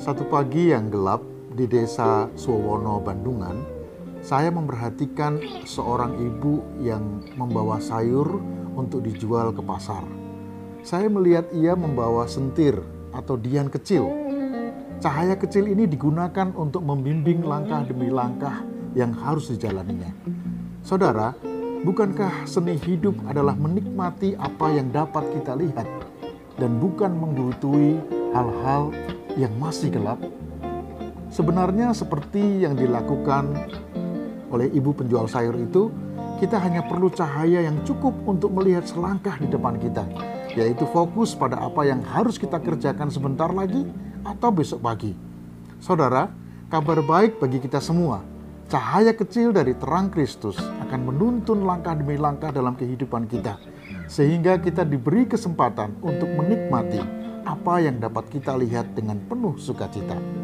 Satu pagi yang gelap di desa Suwono, Bandungan, saya memperhatikan seorang ibu yang membawa sayur untuk dijual ke pasar. Saya melihat ia membawa sentir atau dian kecil. Cahaya kecil ini digunakan untuk membimbing langkah demi langkah yang harus dijalaninya. Saudara, bukankah seni hidup adalah menikmati apa yang dapat kita lihat dan bukan menggurutui hal-hal yang masih gelap? Sebenarnya seperti yang dilakukan oleh ibu penjual sayur itu, kita hanya perlu cahaya yang cukup untuk melihat selangkah di depan kita, yaitu fokus pada apa yang harus kita kerjakan sebentar lagi atau besok pagi. Saudara, kabar baik bagi kita semua. Cahaya kecil dari terang Kristus akan menuntun langkah demi langkah dalam kehidupan kita, sehingga kita diberi kesempatan untuk menikmati apa yang dapat kita lihat dengan penuh sukacita.